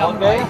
Một ghế.